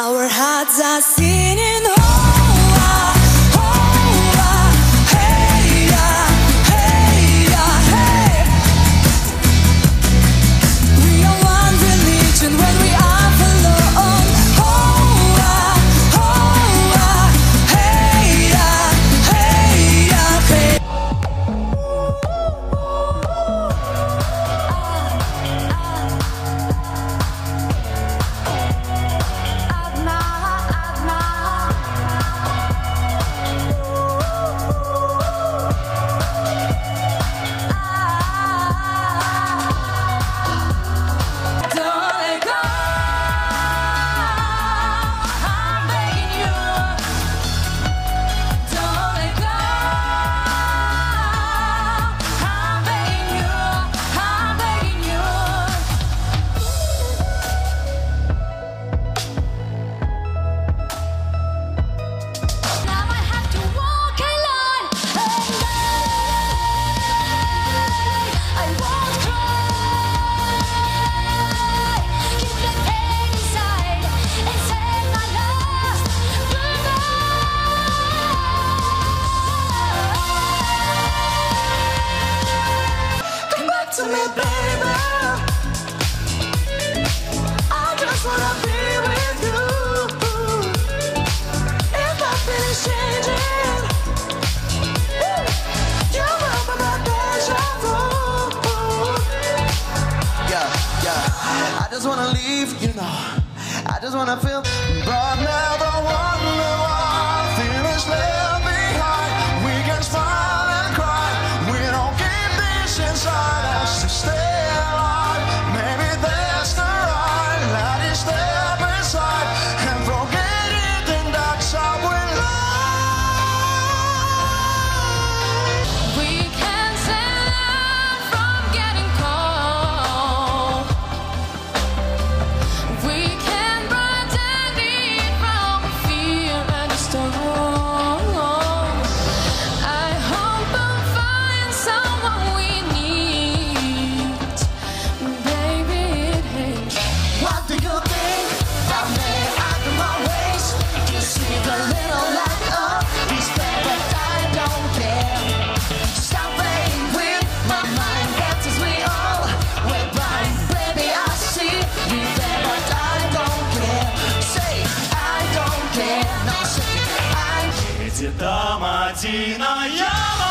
Our hearts are singing. wanna leave, you know. I just wanna feel, but never wonder one who I finish left. Где там один, а я